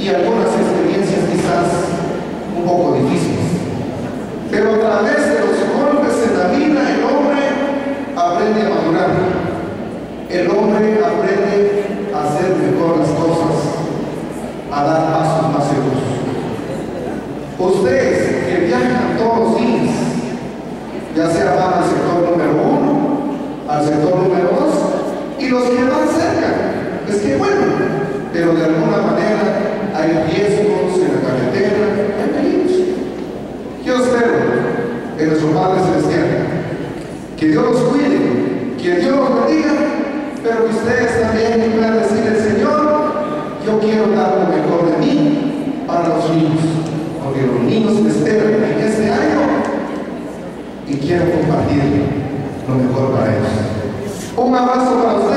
y algunas experiencias quizás un poco difíciles. Pero a través de los golpes en la vida el hombre aprende a madurar. El hombre aprende a hacer mejor las cosas, a dar pasos más seguros. Ustedes que viajan todos los días, ya sea van al sector número uno, al sector número dos, y los que van cerca, es que bueno, pero de alguna manera hay riesgos en la carretera, hay peligros. Yo espero en nuestro Padre Celestial que Dios los cuide, que Dios los bendiga, pero que ustedes también puedan decirle, Señor, yo quiero dar lo mejor de mí para los niños, porque los niños me esperan en este año y quiero compartir lo mejor para ellos. Un abrazo para ustedes,